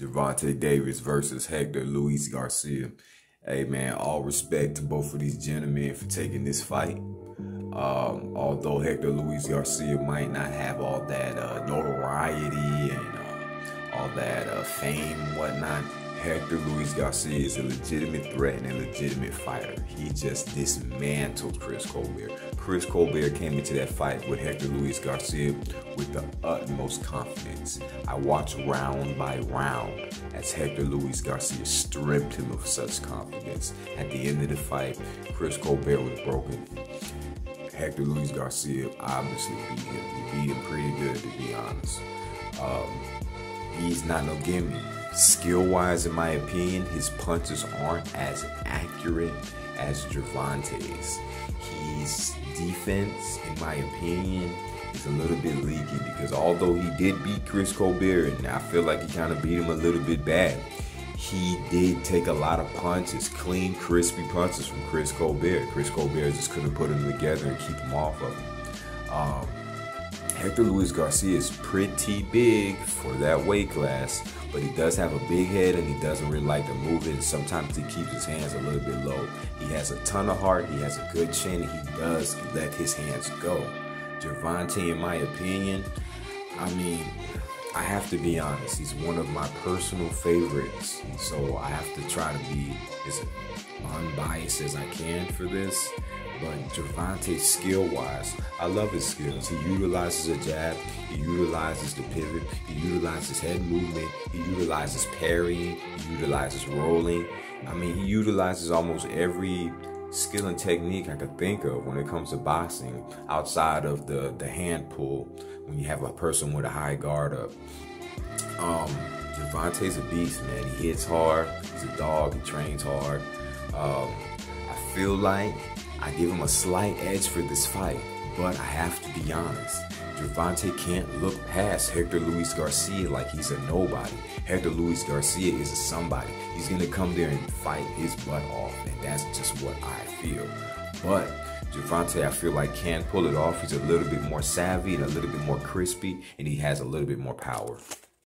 Gervonta Davis versus Hector Luis Garcia. Hey man, all respect to both of these gentlemen for taking this fight. Um, although Hector Luis Garcia might not have all that uh, notoriety and uh, all that uh, fame and whatnot, Hector Luis Garcia is a legitimate threat and a legitimate fighter. He just dismantled Chris Colbert. Chris Colbert came into that fight with Hector Luis Garcia with the utmost confidence. I watched round by round as Hector Luis Garcia stripped him of such confidence. At the end of the fight, Chris Colbert was broken. Hector Luis Garcia obviously beat him. He beat him pretty good, to be honest. Um, he's not no gimme. Skill wise, in my opinion, his punches aren't as accurate as Gervonta's. His defense, in my opinion, is a little bit leaky because although he did beat Chris Colbert, and I feel like he kind of beat him a little bit bad, he did take a lot of punches, clean, crispy punches from Chris Colbert. Chris Colbert just couldn't put them together and keep them off of him. Um, Hector Luis Garcia is pretty big for that weight class, but he does have a big head and he doesn't really like to move it. And sometimes he keeps his hands a little bit low. He has a ton of heart, he has a good chin, he does let his hands go. Gervonta, in my opinion, I mean, I have to be honest, he's one of my personal favorites. So I have to try to be as unbiased as I can for this. But Gervonta, skill wise, I love his skills. He utilizes a jab, he utilizes the pivot, he utilizes head movement, he utilizes parrying, he utilizes rolling. I mean, he utilizes almost every skill and technique I could think of when it comes to boxing outside of the, the hand pull when you have a person with a high guard up. Um, Gervonta's a beast, man. He hits hard. He's a dog. He trains hard. Um, I feel like I give him a slight edge for this fight, but I have to be honest. Gervonta can't look past Hector Luis Garcia like he's a nobody. Hector Luis Garcia is a somebody. He's gonna come there and fight his butt off, and that's just what I feel. But Gervonta, I feel like can pull it off. He's a little bit more savvy and a little bit more crispy, and he has a little bit more power.